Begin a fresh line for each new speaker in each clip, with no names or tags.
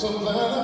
So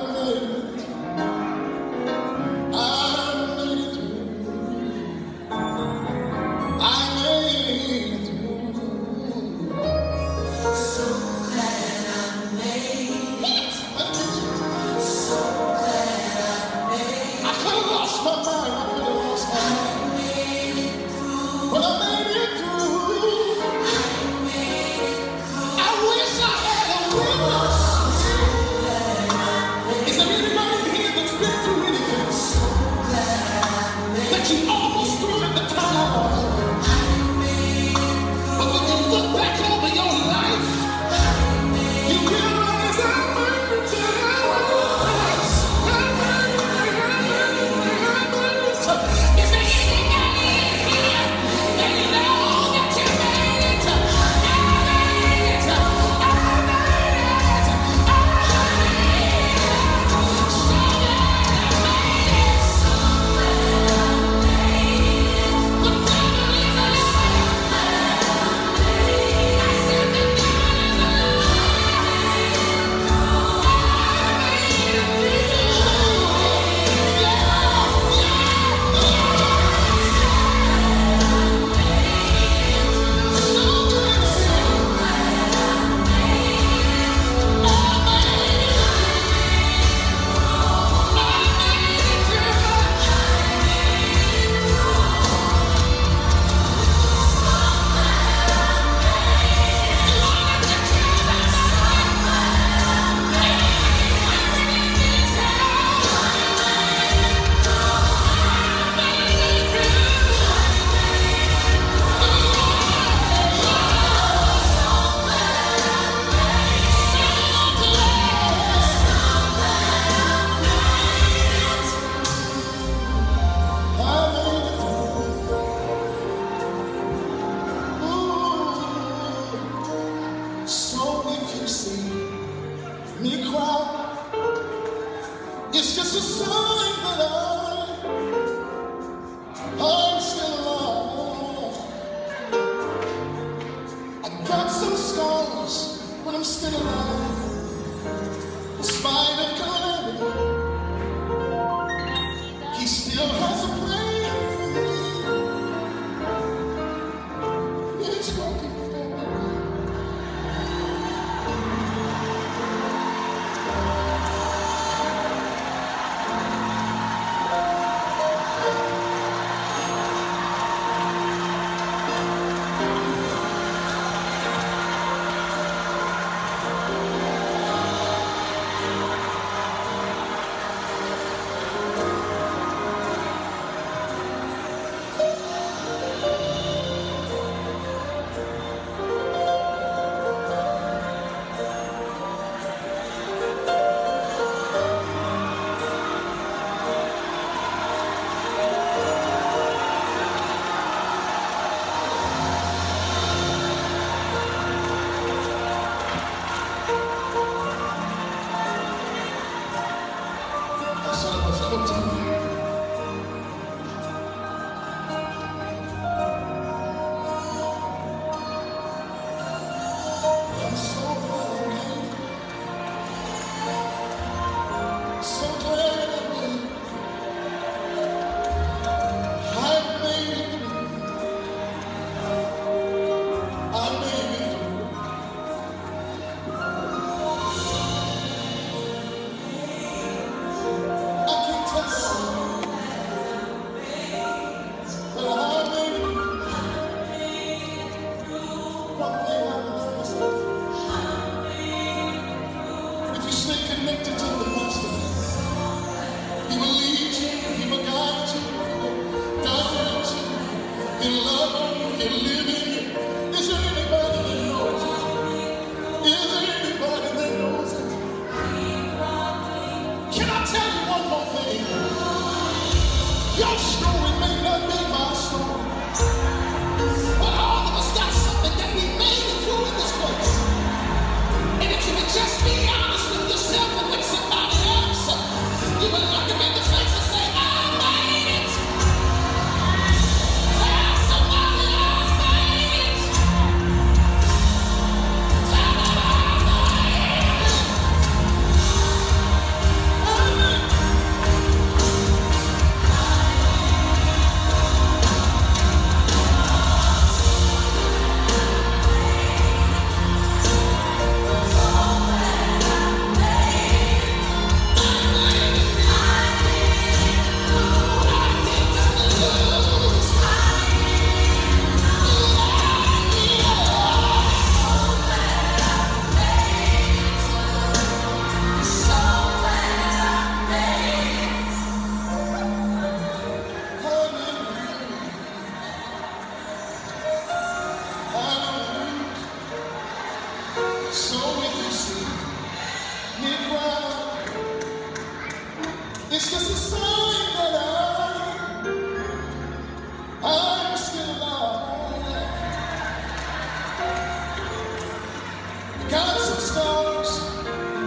Got some scars,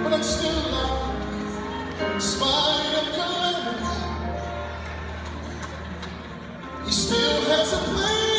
but I'm still alive. In spite of calamity, he still has a plan.